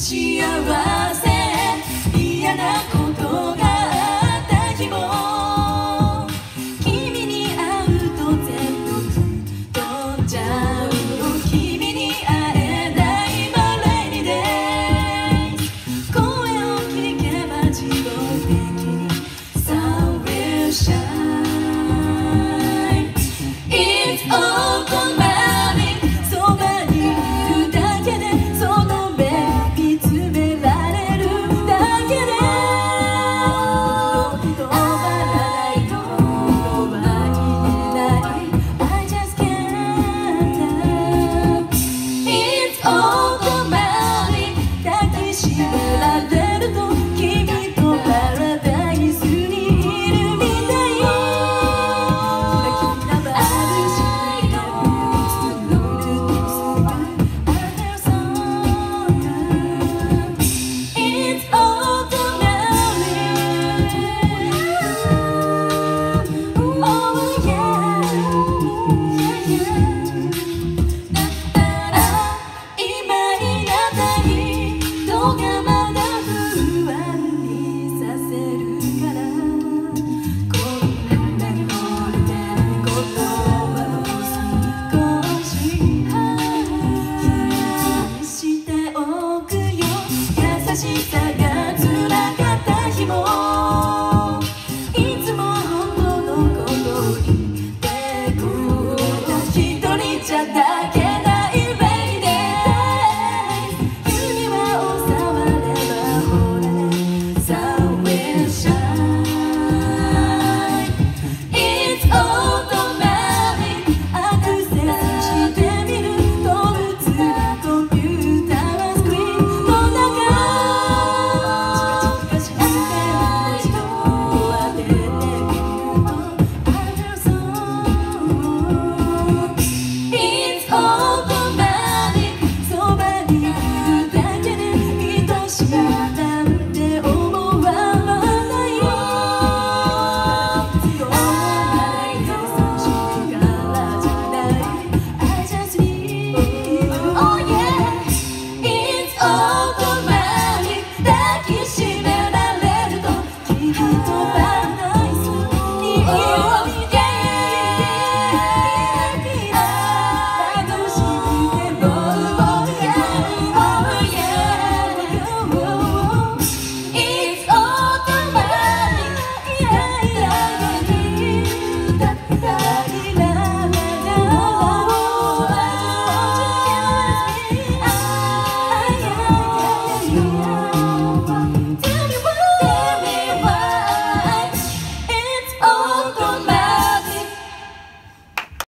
te abraço.